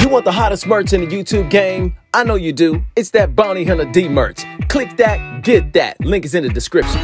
You want the hottest merch in the YouTube game? I know you do. It's that Bounty Hunter D merch. Click that, get that. Link is in the description.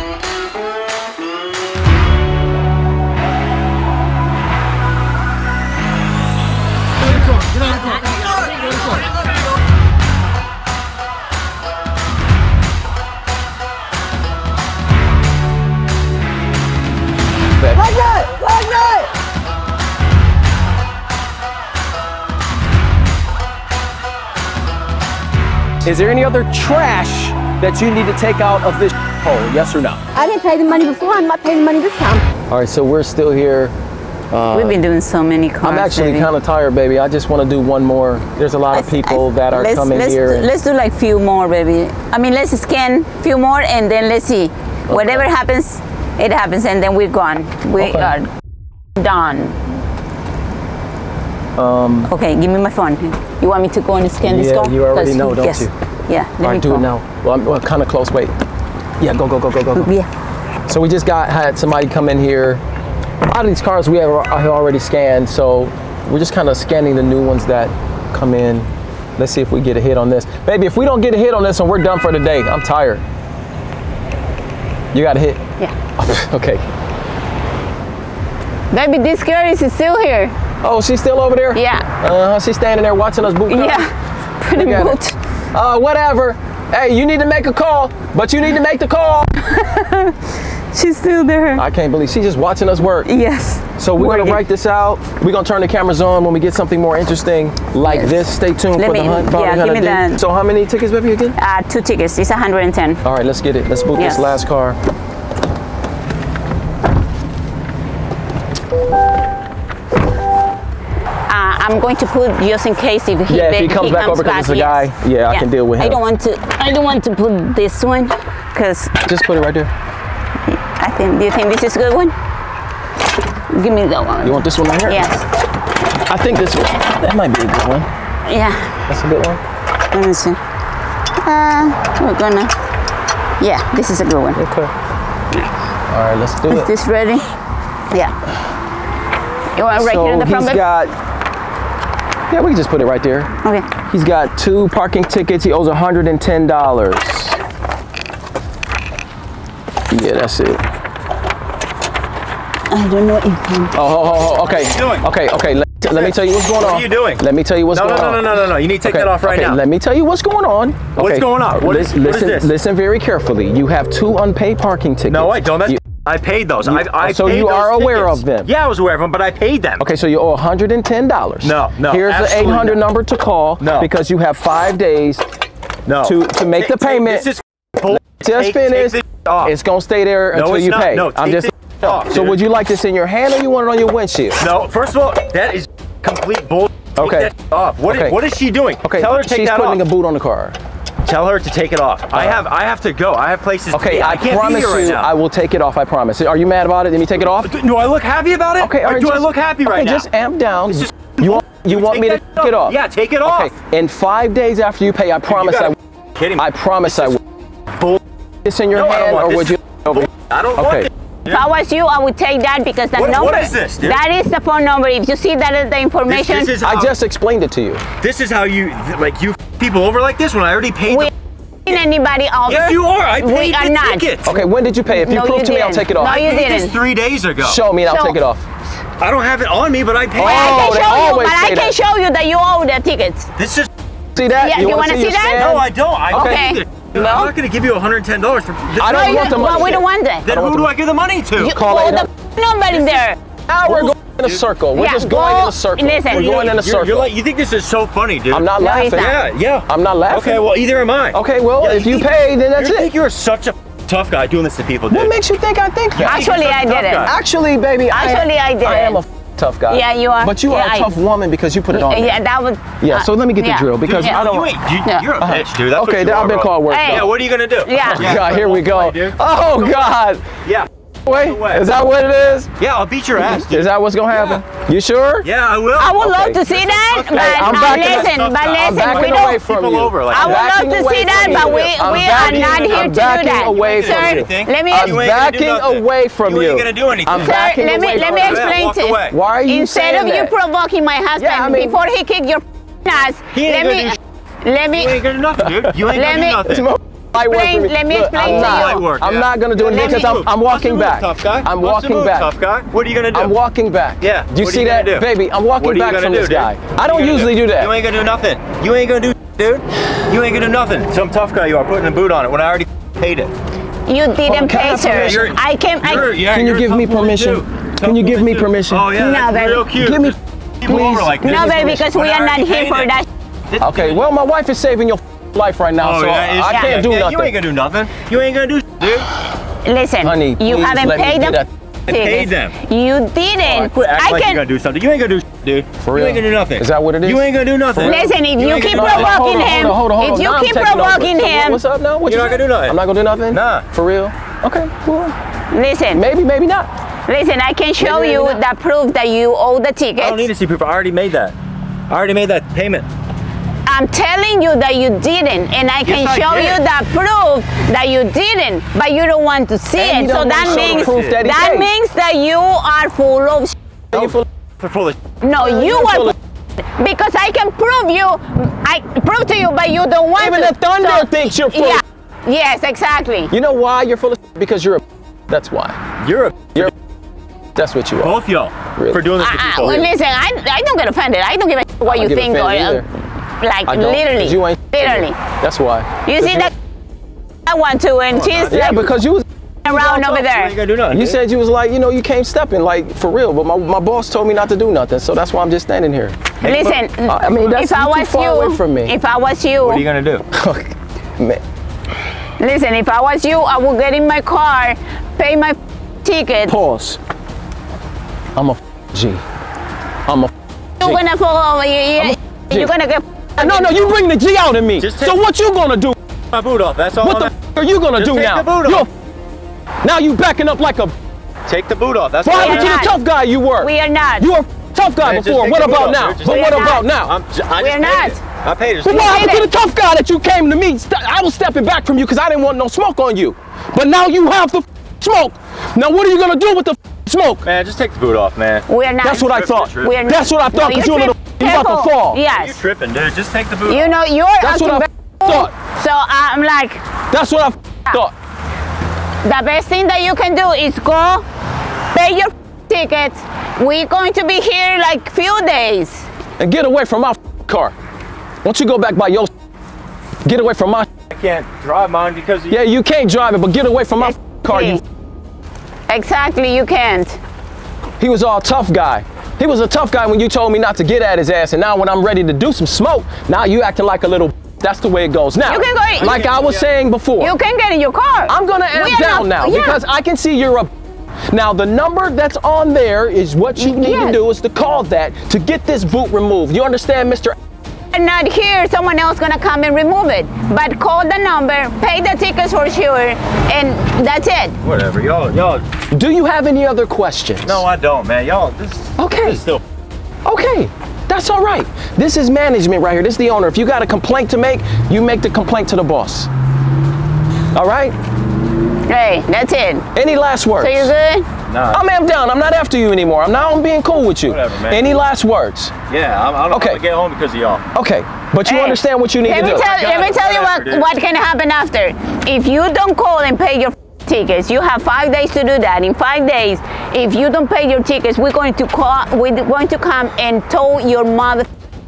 Is there any other trash that you need to take out of this hole? Yes or no? I didn't pay the money before. I'm not paying the money this time. All right, so we're still here. Uh, We've been doing so many cars. I'm actually kind of tired, baby. I just want to do one more. There's a lot of people I- that are let's, coming let's here. Do, let's do like few more, baby. I mean, let's scan few more and then let's see. Whatever happens, it happens, and then we're gone. We Okay. are done. Um, okay, give me my phone. You want me to go and scan this Yeah, you already know, don't yes. you? Yeah, let All right, do go. it now. Well, I'm, well, kind of close. Wait. Yeah, go, go, go, go, go. go. Yeah. So we just got had somebody come in here. A lot of these cars we have, have already scanned, so we're just kind of scanning the new ones that come in. Let's see if we get a hit on this. Baby, if we don't get a hit on this one, we're done for the day. I'm tired. You got a hit? Yeah. okay. Baby, this girl is still here. Oh, she's still over there? Yeah. Uh-huh. She's standing there watching us boot. Yeah. Pretty much. Uh, whatever. Hey, you need to make a call, but you need to make the call. She's still there. I can't believe she's just watching us work. yes. So we're gonna write this out. We're gonna turn the cameras on when we get something more interesting like Yes. this. Stay tuned Let for me- the hunt. yeah, give me that. So how many tickets, baby, again? Uh, two tickets. It's 110. All right, let's get it. Let's book Yes. this last car. I'm going to put just in case if he, Yeah, if he comes back over 'cause it's a guy, yeah, I can deal with him. I don't want to. I don't want to put this one because Just put it right there. I think. Do you think this is a good one? Give me that one. You want this one right here? Yes. I think this one. That might be a good one. Yeah. That's a good one. Let me see. Uh, we're gonna. Yeah, this is a good one. Okay. All right, let's do Is it. this ready? Yeah. You want right so here in the front? he's got. Yeah, we can just put it right there. okay. He's got two parking tickets. He owes $110. Yeah, that's it. I don't know if I'm. Oh, oh, oh, oh, okay. doing? Okay, okay. Let, let me tell you what's going on. What are you doing? Let me tell you what's No, going no, on. no, no, no, no. You need to take Okay, that off right okay, now. Let me tell you what's going on. What's going on? What lis- is- what is listen, this? Listen very carefully. You have two unpaid parking tickets. No, I don't. That's, You- I paid those. You- I, I so you are aware tickets. of them? Yeah, I was aware of them, but I paid them. Okay, so you owe $110. No, no, Here's the 800 not. number to call No. because you have five days No. to- to make the Take- take- payment. This is bull- Just take, finish. Take. It's gonna stay there no, until you not. pay. No, I'm just. off. So dude. would you like this in your hand or you want it on your windshield? No. First of all, that is complete bull. Take Okay. off. What, is- Okay. what is she doing? Okay. Tell her to take she's that putting a boot on the car. Tell her to take it off. Uh, I have. I have to go. I have places. to Okay, be. I, I can't promise be here right you, now. I will take it off. I promise. Are you mad about it? Let me take it off. Do I look happy about it? Okay, all right, do I look happy right okay, now? just amp down. just- you want you want me to take it off? Yeah, take it off. Okay. In five days after you pay, I promise I. will. kidding me. I promise I will. bull. This in your No, hand, or would you? I don't Okay. want it. If I was you, I would take that because the What- number. what is this, dude? That is the phone number. If you see that is the information, this is I just explained it to you. This is how you like you people over like this when I already paid. we the- anybody over. yes, you are. I paid We the are not. ticket. Okay, when did you pay? If you No, prove you to me, I'll take it off. No, I you paid didn't. three days ago. Show me, and I'll So- take it off. I don't have it on me, but I paid. Oh, I can show you, but I can that. show you that you owe the tickets. This is See that? Yeah, you wanna wanna see your that? scan? no, I don't. I Okay. Paid it. No. I'm not going to give you 110 dollars for. This. I don't want the money. Well, we don't want that. Then who do I give the money to? You Call call later. the number in there. Now we're going in a circle. We're Yeah, just going go- in a circle. listen. We're going in a You're- circle. You're like, you think this is so funny, dude? I'm not No, laughing. not. Yeah, yeah. I'm not laughing. Okay, well, either am I. Okay, well, Yeah, if you think- pay, then that's you it. think you're such a tough guy doing this to people, dude? What makes you think I think that? Actually, such a I did it. guy. Actually, baby, Actually, I did I am it. a f- tough guy. Yeah, you are. But you Yeah, are a I- tough woman because you put it on. me. Yeah, that was. Yeah, uh, so let me get the drill because Yeah. I don't. You ain't. You, Yeah. You're a bitch, dude. That's okay, what you then are, I've been bro. called work. Hey. Yeah, what are you gonna do? Yeah. God, here we go. Oh God. Yeah. Wait, away. is that what it is? Yeah, I'll beat your ass, dude. Is that what's gonna happen? You sure? Yeah, I will. I would love to see that, Okay, but I'm uh, backing up. listen, but listen, I'm we backing don't. away from people you. over like I would love backing to away see from that, you. but we I'm we backing- are not here I'm to do backing that. away from Sir, you. Anything? let me. I'm You ain't backing away from You you. ain't gonna do anything. I'm Sir, backing let me let me explain to you. Why are you Instead of you provoking my husband Yeah, I mean- before he kick your ass, let me, let me, You ain't gonna do nothing, dude. You ain't Let gonna me- do nothing. It's work for Explain- let me Look, explain I'm to not, you. Work, I'm yeah. not gonna do Let anything because I'm, I'm walking Bust back. move, tough guy. I'm Bust walking move, back. Tough guy. What are you gonna do? I'm walking back. Yeah. Do you what see are you that, gonna do? baby? I'm walking back from do, this dude? guy. I don't usually do that. You ain't gonna do nothing. You ain't gonna do dude. You ain't gonna do nothing. Some tough guy you are putting a boot on it when I already paid it. you didn't can I pay, have sir. permission? I came, You're- I, yeah, Can you give me permission? Can you give me permission? Oh yeah, No, baby. real cute. Give me- People please. like no, baby, because we are not here for that. Okay, well, my wife is saving your life right now, Oh, so yeah, I, I she? can't do yeah, nothing. You ain't gonna do nothing. You ain't gonna do dude. Listen, Honey, you haven't paid them I paid them. You didn't. Quit acting I like can. you're gonna do something. You ain't gonna do dude. For real. You ain't gonna do nothing. Is that what it is? You ain't gonna do nothing. Listen, if you ain't keep gonna do nothing. provoking him, hold on, hold on, hold if you keep provoking him, what's up now? What You're you not gonna do nothing. I'm not gonna do nothing. Nah. For real? Okay, cool. listen, Maybe, maybe not. listen. I can show Maybe you not. the proof that you owe the tickets. I don't need to see proof. I already made that. I already made that payment. I'm telling you that you didn't, and I can Yes, I show did. you the proof that you didn't, but you don't want to see And it. So that wanna show the means proof that that paid. means that you are full of. Are you full For full of No, you you're full full because I can prove you. I prove to you, but you don't want Even to. the thunder thinks you're full Yeah. Yes, exactly. You know why you're full of Because you're a That's why. You're a You're a That's what you are. both y'all Really? for doing this to I, I, people. well, listen, I, I don't get offended. I don't give a what I you think or uh, like I don't. 'cause literally, You ain't literally. That's why. You see that I want to, and she's Yeah, like because you was around over You there. gonna do nothing. you said you was like, you know, you came stepping like for real, but my, my boss told me not to do nothing, so that's why I'm just standing here. Listen, I mean, that's if I you too was far you, away from me. if I was you, What are you gonna do? Man, listen, if I was you, I would get in my car, pay my ticket. pause. I'm a G. I'm a You're gonna follow. You, you, G. you're gonna get. No, no, you bring the G out of me. Just so what you gonna do? My boot off. That's all. What the I'm f- are you gonna Just do take now? the boot You're off. now you backing up like a. Take the boot off. That's What all. happened to not. the tough guy you were? We are not. You were a tough guy Man, before. What about now? But what about off. now? I'm, j- I We're just not. it. I paid it. But what did happened to it. the tough guy that you came to me? I was stepping back from you because I didn't want no smoke on you. But now you have the smoke. Now what are you gonna do with the smoke? Man, just take the boot off, man. We are not. That's what I thought. We are not. That's what I thought No, because you're you were tripping. you about to fall. fall. You Yes. tripping, dude? Just take the boot You know you're That's acting what I very thought. So uh, I'm like, That's what I thought. the best thing that you can do is go pay your tickets. We're going to be here like few days. And get away from my car. Once you go back by your get away from my I can't drive mine because of you. Yeah, you can't drive it, but get away from my car. You Exactly, you can't. He was all tough guy. He was a tough guy when you told me not to get at his ass, and now when I'm ready to do some smoke, now you acting like a little. That's the way it goes. Now, You can go in- like I was saying before, You can get in your car. I'm gonna We amp down not- now yeah. because I can see you're a. Now the number that's on there is what you need Yes. to do is to call that to get this boot removed. You understand, Mr. We're not here, someone else gonna come and remove it. But call the number, pay the tickets for sure, and that's it. Whatever, y'all, y'all. Do you have any other questions? No, I don't, man. Y'all, this, Okay. this is still. Okay, that's all right. This is management right here. This is the owner. If you got a complaint to make, you make the complaint to the boss. All right? Hey, that's it. Any last words? So you good? Nah. I'm amped down. I'm not after you anymore. I'm now I'm being cool with you. Whatever, man. Any last words? Yeah, I'm, I'm, Okay. Gonna get home because of y'all. Okay, but you Hey, understand what you need let to me do. Tell, let me tell you what, what can happen after. If you don't call and pay your tickets, you have five days to do that. In five days, if you don't pay your tickets, we're going to call. We're going to come and tow your mother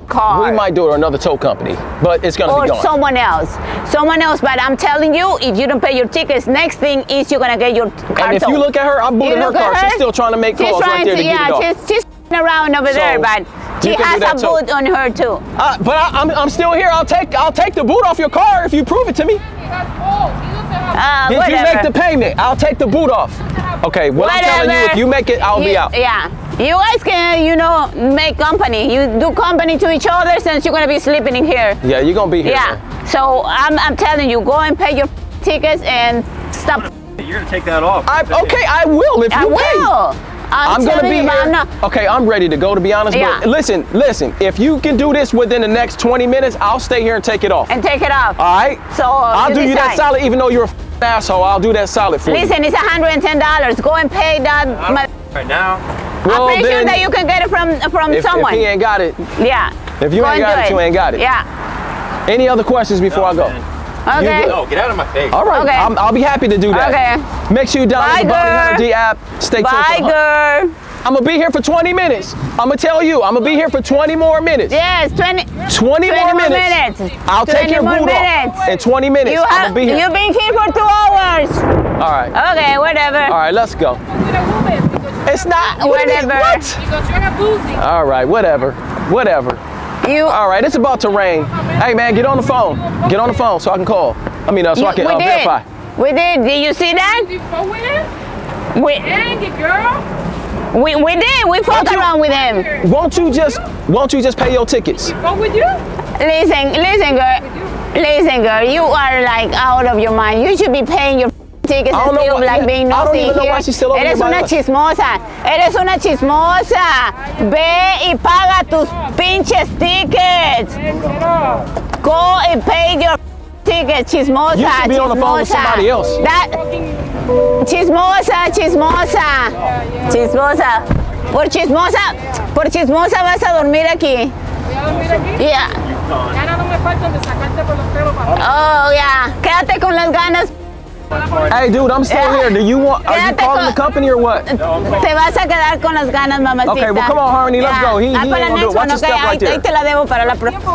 car. we might do it or another tow company, but it's gonna or be gone. Or someone else, someone else. But I'm telling you, if you don't pay your tickets, next thing is you're gonna get your car and if towed. you look at her, I'm You booting her car. She's still trying to make she's calls right there to, to, yeah, get it off. she's she's around over there, but she you can do has a too. boot on her too. Uh, but I, I'm, I'm still here. I'll take I'll take the boot off your car if you prove it to me. Uh, Did you make the payment? I'll take the boot off. Okay, well I'm telling you, if you make it, I'll be out. Yeah. You guys can, you know, make company. You do company to each other since you're gonna be sleeping in here. Yeah, you're gonna be here. Yeah. man. So I'm, I'm telling you, go and pay your tickets and stop. You're gonna take that off. I, okay, I will if I you pay. will. I'm, I'm gonna be you, here. I'm not. Okay, I'm ready to go. To be honest, Yeah. but listen, listen. If you can do this within the next 20 minutes, I'll stay here and take it off. And take it off. All right. So I'll you do you that decide. solid, even though you're a f- asshole. I'll do that solid for you. Listen, it's $110. Go and pay that. My, Right now. Well, I'm pretty sure that you can get it from from if, someone. if he ain't got it, yeah. If you Go ain't got do it, you ain't got it. Yeah. Any other questions before I go? man. Okay. good? No, get out of my face. All right, Okay. I'm, I'll be happy to do that. Okay. Make sure you download Bye, the Bounty Hunter. D app. Stay tuned. Bye, for the hunt. girl. I'm gonna be here for 20 minutes. I'm gonna tell you, I'm gonna be here for 20 more minutes. Yes, 20, 20, 20 more more minutes. minutes. I'll take your more boot minutes. off in 20 minutes. You I'm have, gonna be here. you've been here for two hours. All right. Okay, whatever. All right, let's go. It's not. what do you Whatever. What? Because you're abusing. All right, whatever. Whatever. You, All right, it's about to rain. Hey man, get on the phone. Get on the phone so I can call. I mean, uh, so I you- can we uh, did. verify. We did. Did you see that? You go with him? We, Dang it, girl. we, we did. We fucked you- around with him. Won't you just won't you just pay your tickets? Go with you? Listen, listen, girl. Listen, girl. You are like out of your mind. You should be paying your tickets and why- here. over Eres una chismosa. Eres una chismosa. Ve y paga tus pinches tickets. Go and pay your tickets, chismosa. You should be on the phone with chismosa. somebody else. That chismosa, chismosa, chismosa. Por chismosa, por chismosa vas a dormir aquí. Voy a dormir aquí. Yeah. Ganas no me faltan de sacarte por los pelos para Oh yeah. Quédate con las ganas. Hey dude, I'm still Yeah. here. Do you want are you calling the company or what? Te vas a quedar con las ganas, mamacita. Okay, well, come on, Harmony, let's go. He- he para ain't la gonna do it. next Watch one, your step okay? right te la debo para la próxima.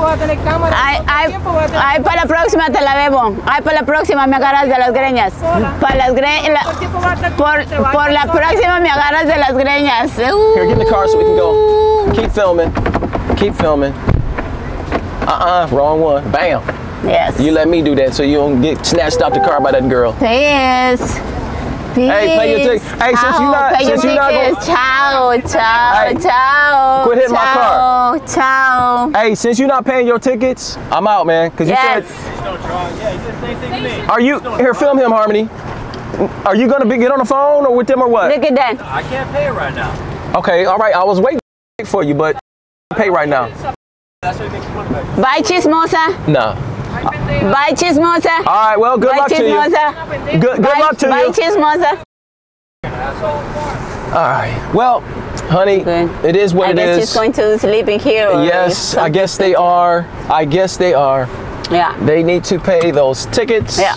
Ay, para la próxima te la debo. Ay, para la próxima me agarras de las greñas. Para las greñas. ¿Cuánto tiempo va a estar- Por, por la próxima me agarras de las greñas. Here, get in the car so we can go. Keep filming. Keep filming. Uh-uh, wrong one. Bam. Yes. You let me do that so you don't get snatched out the car by that girl. Peace. Peace. Hey, pay your tickets. Hey, since you Ciao, not- pay your since you not gonna- tickets. Ciao, ciao, Hey, ciao. quit hitting my car. Ciao, ciao. Hey, since you're not paying your tickets, I'm out, man. Cause you Yes. said, same thing to me. are you here? Film him, Harmony. Are you gonna be get on the phone or with them or what? Look at that. I can't pay it right now. Okay, all right. I was waiting for you, but pay right now. That's what makes money back. Bye, chismosa. Nah. Bye, chismosa. All right. Well, good Bye, luck to you. chismosa. Good, good Bye, luck to bye, you. chismosa. All right. Well, honey, Good. it is what it is. I it guess is. she's going to sleep in here. Yes, I guess they are. I guess they are. Yeah. They need to pay those tickets. Yeah.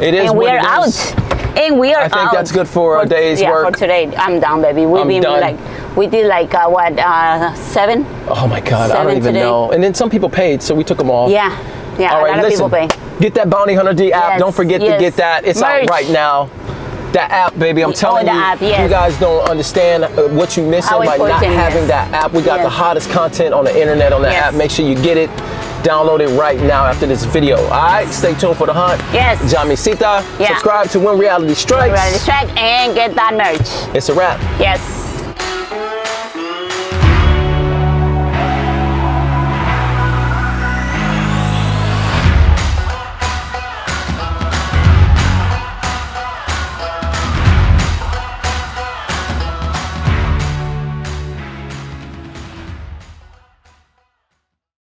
It is and we are out. is. And we are out. I think out. that's good for a day's yeah, work. for today. I'm done, baby. We've I'm been done. like, we did like uh, what, uh, seven? Oh my God, I don't even today. know. And then some people paid, so we took them off. Yeah. Yeah, All a lot listen. of people pay. Get that Bounty Hunter D app. Yes, Don't forget to get that. It's Merch. out right now. That app, baby, I'm Oh, telling the you, app, yes. you guys don't understand uh, what you're missing How by not having yes. that app. We got the hottest content on the internet on that Yes. app. Make sure you get it. Download it right now after this video. All right, stay tuned for the hunt. Yes. Jamisita. Yeah. Subscribe to When Reality Strikes. Ready to track and get that merch. It's a wrap. Yes.